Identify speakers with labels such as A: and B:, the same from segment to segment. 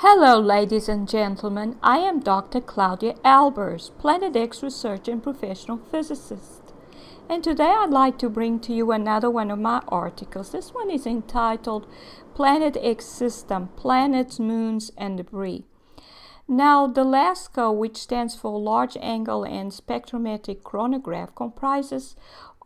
A: Hello, ladies and gentlemen. I am Dr. Claudia Albers, Planet X researcher and professional physicist. And today I'd like to bring to you another one of my articles. This one is entitled Planet X System Planets, Moons, and Debris. Now, the LASCO, which stands for Large Angle and Spectrometric Coronagraph, comprises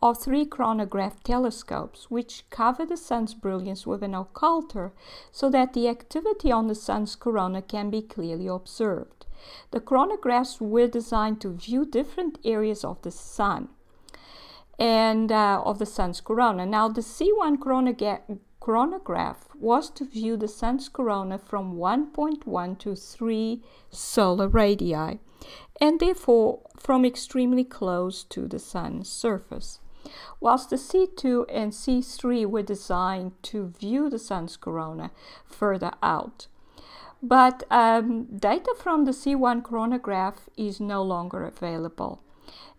A: of three coronagraph telescopes, which cover the sun's brilliance with an occulter so that the activity on the sun's corona can be clearly observed. The coronagraphs were designed to view different areas of the sun and uh, of the sun's corona. Now, the C1 coronagraph was to view the sun's corona from 1.1 to 3 solar radii and therefore from extremely close to the sun's surface whilst the C2 and C3 were designed to view the sun's corona further out. But um, data from the C1 coronagraph is no longer available.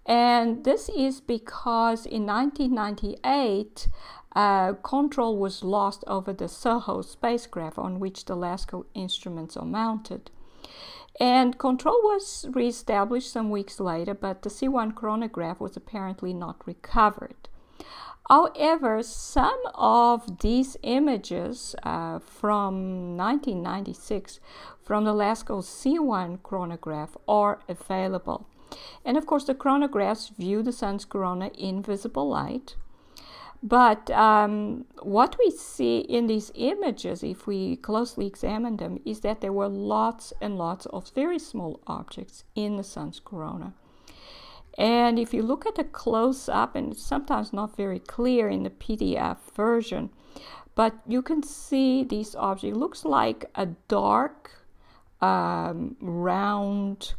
A: And this is because in 1998, uh, control was lost over the SOHO spacecraft on which the LASCO instruments are mounted. And control was reestablished some weeks later, but the C1 coronagraph was apparently not recovered. However, some of these images uh, from 1996 from the LASCO C1 coronagraph are available. And of course, the coronagraphs view the sun's corona in visible light. But um, what we see in these images, if we closely examine them, is that there were lots and lots of very small objects in the sun's corona. And if you look at a close up, and it's sometimes not very clear in the PDF version, but you can see these objects. It looks like a dark, um, round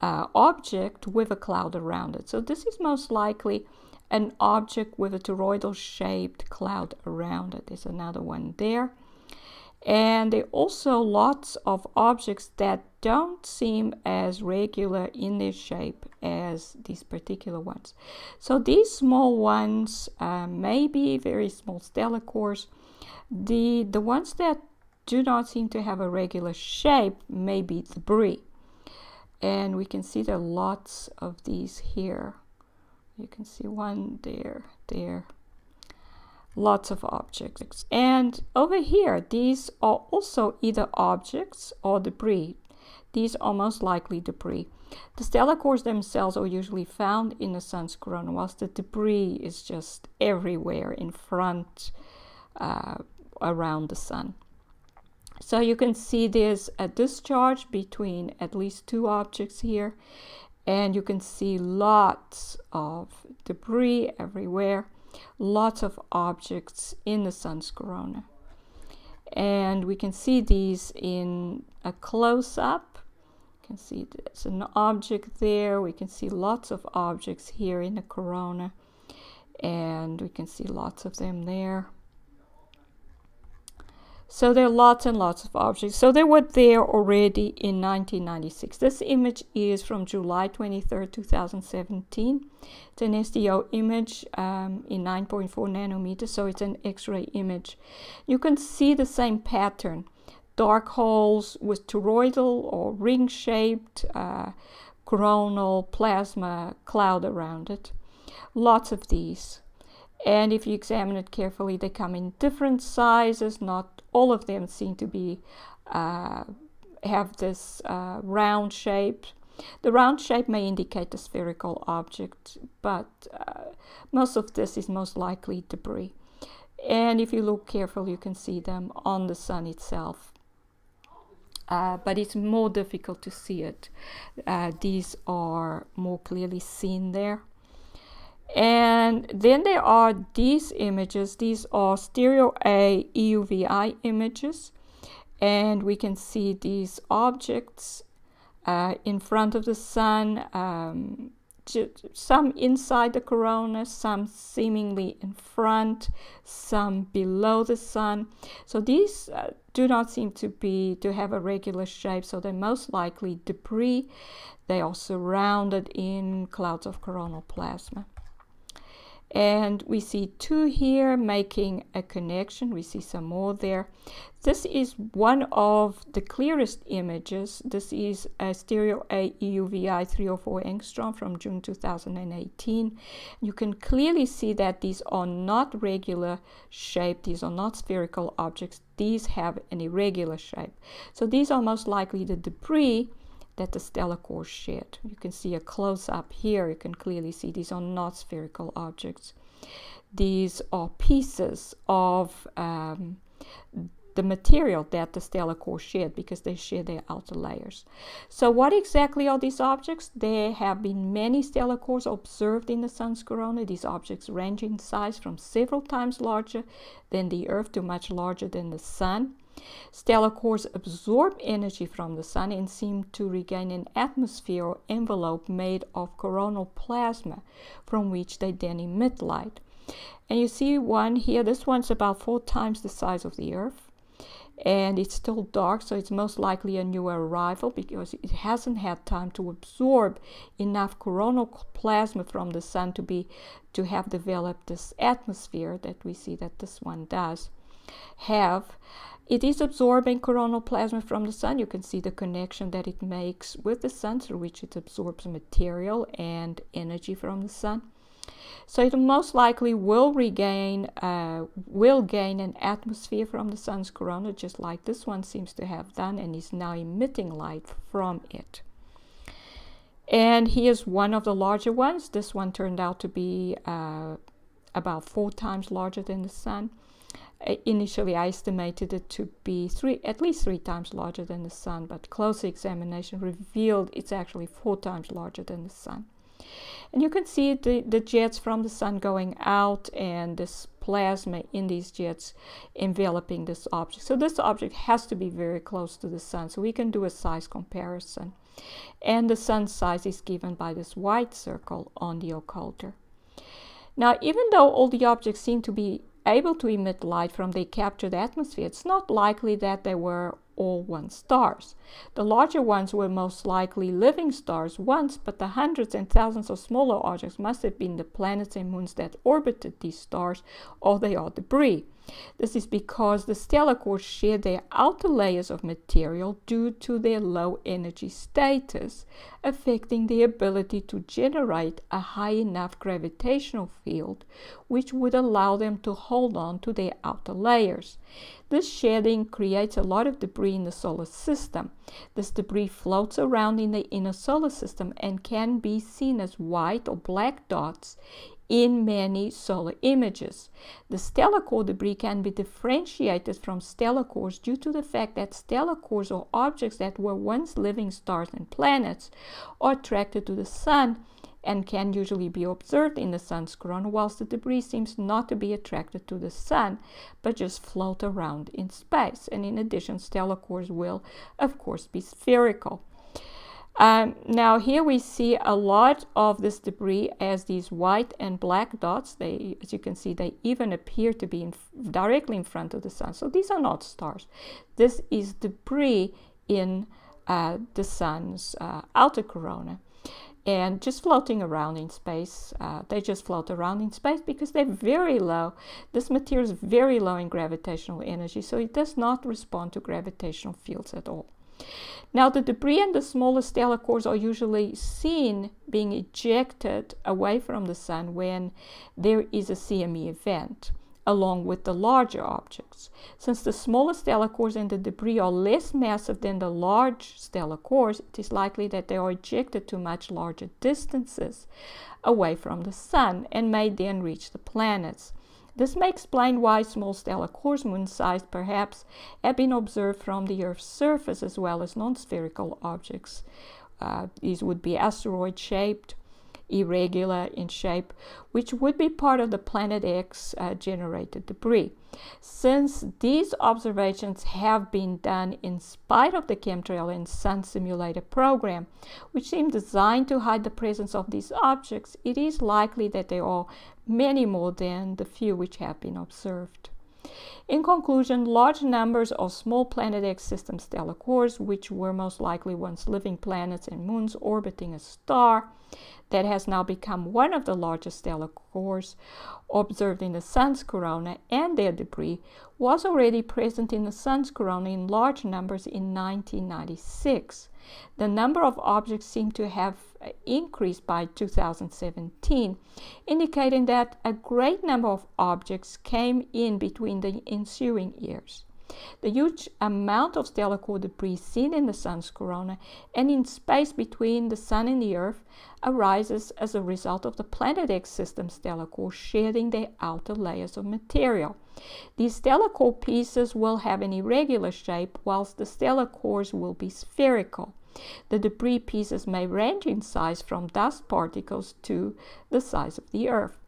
A: uh, object with a cloud around it. So this is most likely an object with a toroidal shaped cloud around it. There's another one there. And there are also lots of objects that don't seem as regular in their shape as these particular ones. So these small ones uh, may be very small stellar cores. The, the ones that do not seem to have a regular shape may be debris. And we can see there are lots of these here. You can see one there, there. Lots of objects. And over here, these are also either objects or debris. These are most likely debris. The stellar cores themselves are usually found in the sun's corona, whilst the debris is just everywhere in front uh, around the sun. So you can see there's a discharge between at least two objects here and you can see lots of debris everywhere, lots of objects in the sun's corona. And we can see these in a close-up. You can see there's an object there. We can see lots of objects here in the corona. And we can see lots of them there. So there are lots and lots of objects. So they were there already in 1996. This image is from July 23, 2017. It's an SDO image um, in 9.4 nanometers, so it's an X-ray image. You can see the same pattern. Dark holes with toroidal or ring-shaped uh, coronal plasma cloud around it. Lots of these. And if you examine it carefully, they come in different sizes. Not all of them seem to be uh, have this uh, round shape. The round shape may indicate a spherical object, but uh, most of this is most likely debris. And if you look carefully, you can see them on the sun itself. Uh, but it's more difficult to see it. Uh, these are more clearly seen there. And then there are these images. These are stereo A EUVI images. And we can see these objects uh, in front of the sun, um, some inside the corona, some seemingly in front, some below the sun. So these uh, do not seem to be to have a regular shape, so they're most likely debris. They are surrounded in clouds of coronal plasma. And we see two here making a connection. We see some more there. This is one of the clearest images. This is a stereo a euvi 304 angstrom from june 2018 you can clearly see that these are not regular shape. These are not spherical objects. These have an irregular shape. So these are most likely the debris that the stellar core shed. You can see a close up here. You can clearly see these are not spherical objects. These are pieces of um, the material that the stellar core shed because they share their outer layers. So what exactly are these objects? There have been many stellar cores observed in the sun's corona. These objects range in size from several times larger than the Earth to much larger than the sun. Stellar cores absorb energy from the sun and seem to regain an atmosphere or envelope made of coronal plasma from which they then emit light. And you see one here, this one's about four times the size of the Earth. And it's still dark, so it's most likely a new arrival because it hasn't had time to absorb enough coronal plasma from the sun to be to have developed this atmosphere that we see that this one does have. It is absorbing coronal plasma from the sun. You can see the connection that it makes with the sun through which it absorbs material and energy from the sun. So it most likely will regain, uh, will gain an atmosphere from the sun's corona, just like this one seems to have done, and is now emitting light from it. And here's one of the larger ones. This one turned out to be uh, about four times larger than the sun. Initially I estimated it to be three, at least three times larger than the sun, but closer examination revealed it's actually four times larger than the sun. And you can see the, the jets from the sun going out and this plasma in these jets enveloping this object. So this object has to be very close to the sun, so we can do a size comparison. And the sun size is given by this white circle on the occulter. Now, even though all the objects seem to be able to emit light from the captured atmosphere, it's not likely that they were all one stars. The larger ones were most likely living stars once, but the hundreds and thousands of smaller objects must have been the planets and moons that orbited these stars, or they are debris. This is because the stellar cores share their outer layers of material due to their low energy status, affecting the ability to generate a high enough gravitational field which would allow them to hold on to their outer layers. This shedding creates a lot of debris in the solar system. This debris floats around in the inner solar system and can be seen as white or black dots in many solar images. The stellar core debris can be differentiated from stellar cores due to the fact that stellar cores are objects that were once living stars and planets are attracted to the sun and can usually be observed in the sun's corona, whilst the debris seems not to be attracted to the sun but just float around in space. And in addition, stellar cores will, of course, be spherical. Um, now here we see a lot of this debris as these white and black dots. They, as you can see, they even appear to be in directly in front of the sun. So these are not stars. This is debris in uh, the sun's uh, outer corona and just floating around in space. Uh, they just float around in space because they're very low. This material is very low in gravitational energy, so it does not respond to gravitational fields at all. Now, the debris and the smaller stellar cores are usually seen being ejected away from the sun when there is a CME event, along with the larger objects. Since the smaller stellar cores and the debris are less massive than the large stellar cores, it is likely that they are ejected to much larger distances away from the sun and may then reach the planets. This may explain why small stellar cores, moon-sized perhaps, have been observed from the Earth's surface as well as non-spherical objects. Uh, these would be asteroid-shaped, irregular in shape, which would be part of the Planet X uh, generated debris. Since these observations have been done in spite of the chemtrail and sun simulator program, which seem designed to hide the presence of these objects, it is likely that there are many more than the few which have been observed. In conclusion, large numbers of small Planet X system stellar cores, which were most likely once living planets and moons orbiting a star, that has now become one of the largest stellar cores observed in the Sun's corona and their debris, was already present in the Sun's corona in large numbers in 1996. The number of objects seemed to have uh, increased by 2017, indicating that a great number of objects came in between the ensuing years. The huge amount of stellar core debris seen in the Sun's corona and in space between the Sun and the Earth arises as a result of the Planet X system stellar core shedding their outer layers of material. These stellar core pieces will have an irregular shape, whilst the stellar cores will be spherical. The debris pieces may range in size from dust particles to the size of the Earth.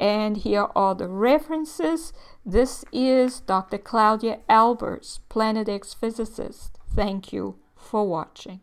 A: And here are the references. This is Dr. Claudia Albers, Planet X physicist. Thank you for watching.